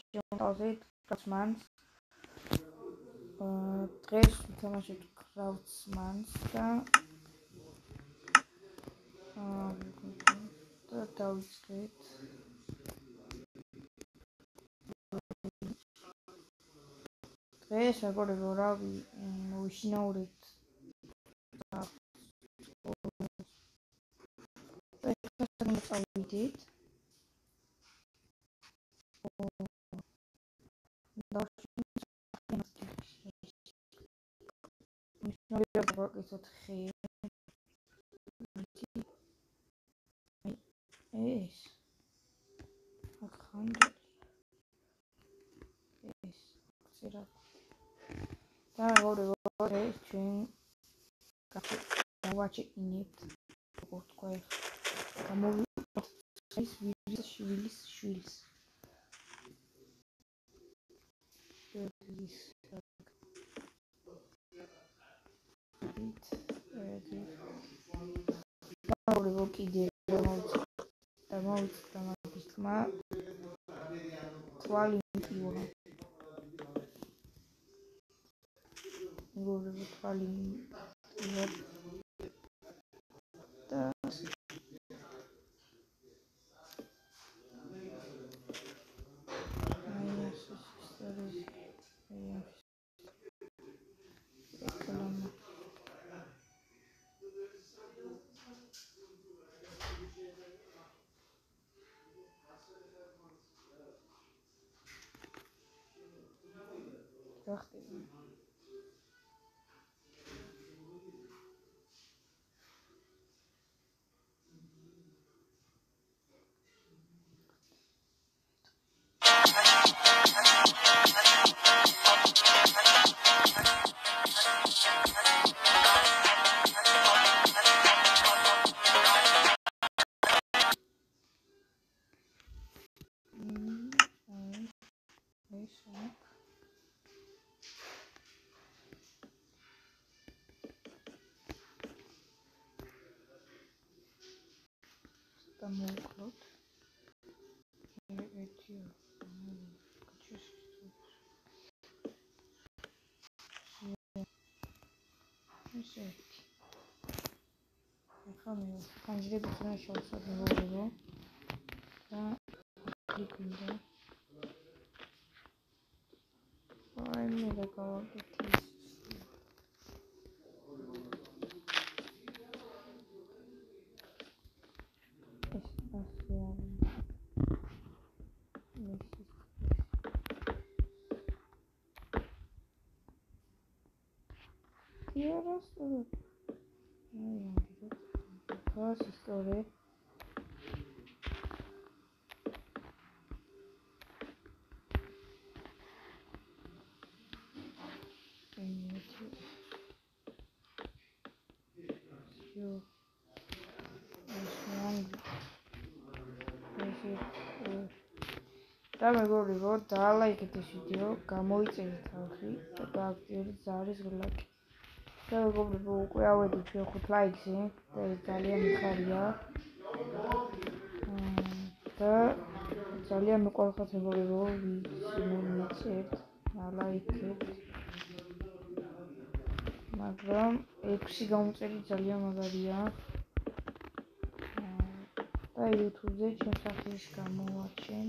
შეუმტავდით კრაუცმანს. დღეს ვთამაშებთ კრაუცმანს და და დავიწყეთ. დღეს როგორი ვორავი მოვიშნაურეთ და ერთად მოვწავდით. dat is ik geen is. Wat gaan Is. Ik zit dat? Daar worden we richting. Dan wat je niet kwijt. Dan moet je. relatief vaak niet relatief. dit iedereen remote, remote dramatisch, maar kwalitatief. Ik hoorde wat kwalitatief. peur que Tamam Claude. Evet diyor. Kaçıyorsun. Neyse. Yakamıyor. Pencere bitirmeye çalışıyordum bu yolu. Daha bir günde. Ay ne de kavga kalmak ისტორია. აი, ამიტომ თავს ისტორია. და მეგობრებო, დაალაიკეთ ეს ვიდეო, გამოიწერეთ ხალხი და გააქტიურეთ ზარის გლაკი. და მეგობრებო უკვე ავედით ჩვენ 5 ლაიქზე და ეს ძალიან მიხარია. და ძალიან მიყვარხართ მეგობრებო სიმულაცებთ ლაიქებთ მაგრამ 6 გამოწერი ძალიან მაგარია. და YouTube-ზე ჩემს ახლის გამოვაჩენ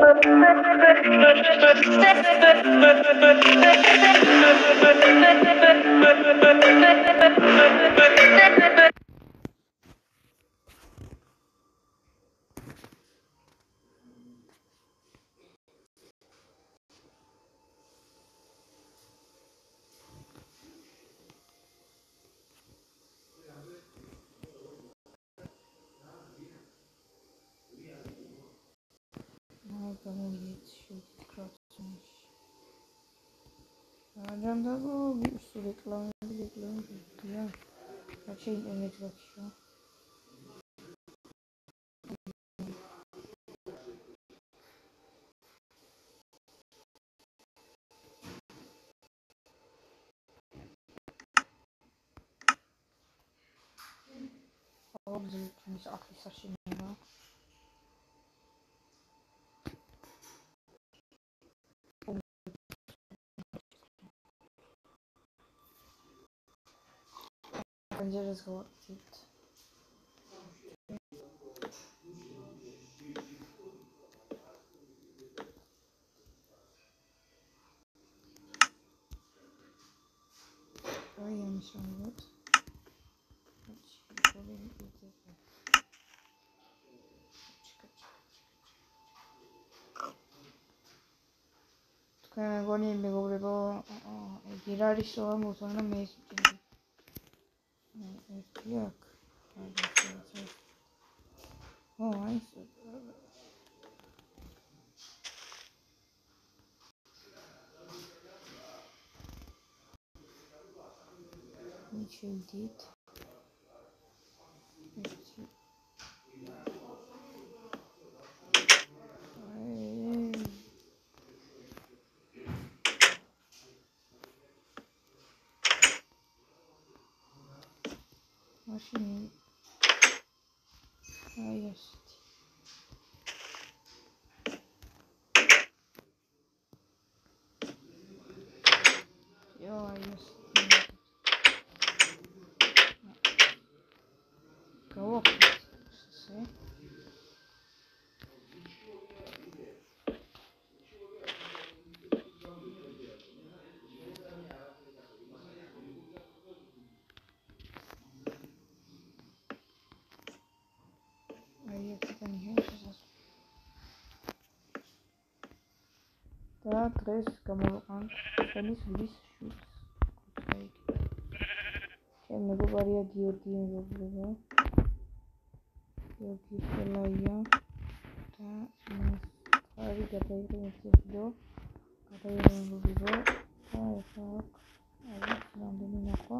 Thank you. bakalım yetişiyor. Kapsmış. Nereden da bu? Bir sürü reklam, bir reklam, bir reklam. Açayım emek bak şu an. Alabilirim. Neyse aklı saçım. so gibt. Oh, ja, nicht Ich probiere 그냥 원인 매고 그래도 어, 일할 있어 뭐 저는 매일 Як? Ой, ничего дід. Bakayım. Hayır. დღეს გამოვყანთ ჩვენის ვის შულს. ჩემ მეგობარია გიორგი მეგობრებო. გიორგი ხელაია და არის გადაიღე ვიდეო. გადაიღე ვიდეო. და ახლა არის რამდენი ნახვა.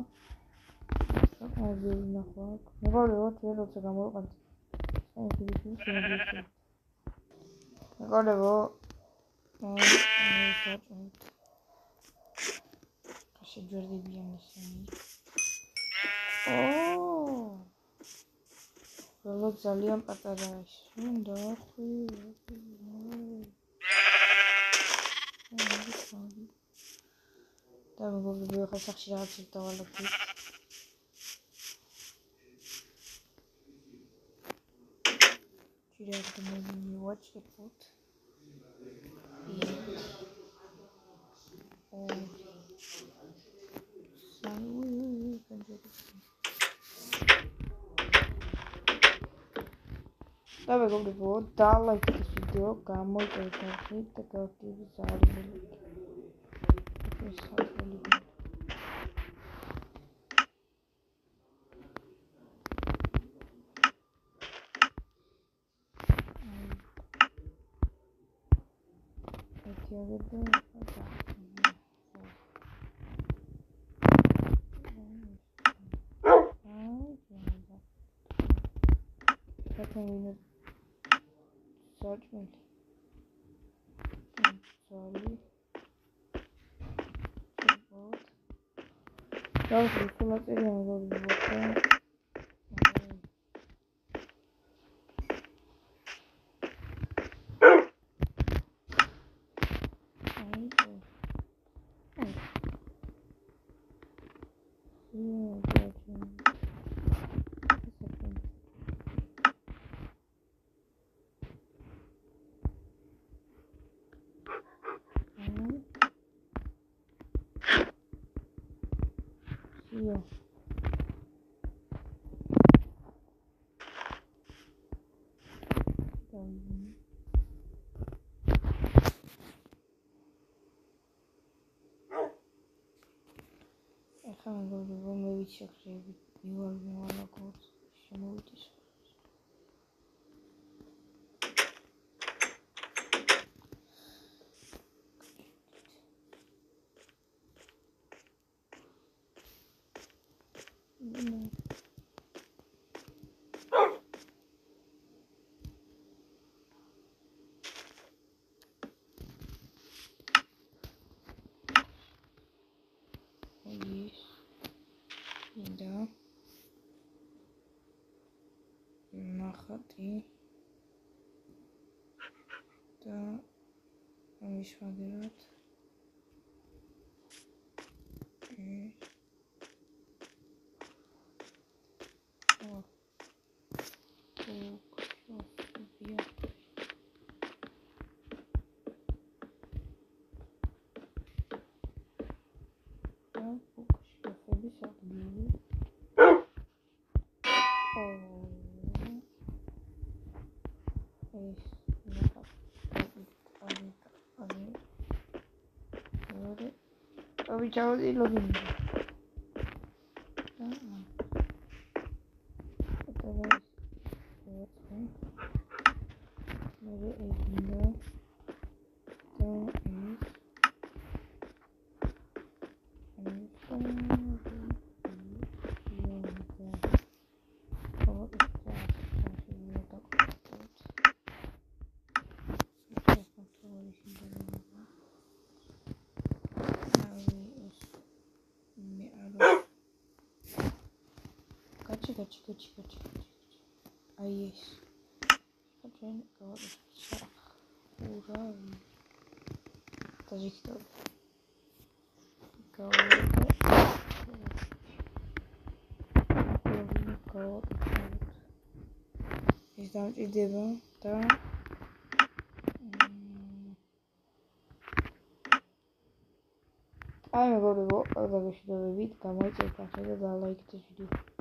აი ნახვა. მეგობრებო, ჩვენ როცა yapmadım. Teşekkür de biliyorum seni. Oo. Vlog zalıyorum arkadaş. Şimdi daha koyuyorum. Да, мы говорим, что я хочу обсудить товар купить. Через это можно не watch it. Давай го вода, лайките с видео, камо и така, така ти ви заедно. Я веду, да. Thank you. საჭმელი. ძალი ჩუბოთ და ვიქულაწერი ამგობი მოხდა ახლა მეგობრებო მე ვიცხრები მივალ მოალაგოთ შემოვიდეს meşvaderat. Bir. Oh. Oh. Oh. Tabii ki değil o Тихо, тихо, тихо, тихо. А есть. Очень говорит. Ура. Даже кто? Голодка. Голодка. Is dat idee wel? Daar. А я говорю, вот, когда вы сюда видите, кому-то, как это, лайк, это видео.